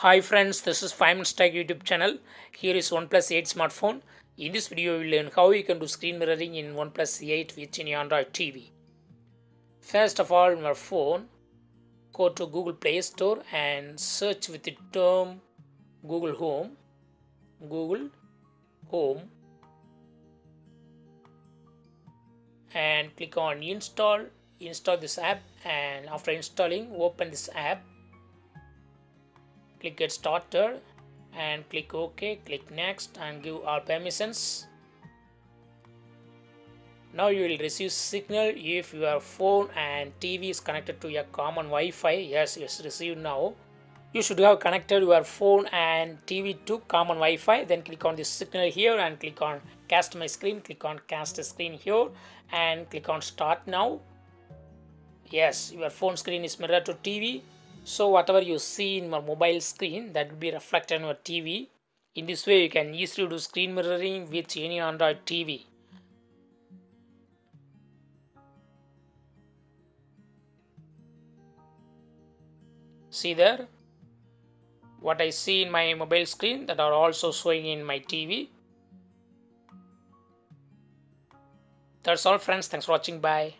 Hi friends, this is 5 Minutes Tech YouTube channel. Here is OnePlus 8 smartphone. In this video, we will learn how you can do screen mirroring in OnePlus 8 with any Android TV. First of all, in your phone, go to Google Play Store and search with the term Google Home. Google Home. And click on install. Install this app and after installing, open this app click get started and click ok click next and give all permissions. Now you will receive signal if your phone and tv is connected to a common wi-fi. Yes yes received now. You should have connected your phone and tv to common wi-fi. Then click on this signal here and click on cast my screen. Click on cast screen here and click on start now. Yes your phone screen is mirrored to tv so whatever you see in your mobile screen that will be reflected on your TV. In this way you can easily do screen mirroring with any Android TV. See there what I see in my mobile screen that are also showing in my TV. That's all friends. Thanks for watching. Bye.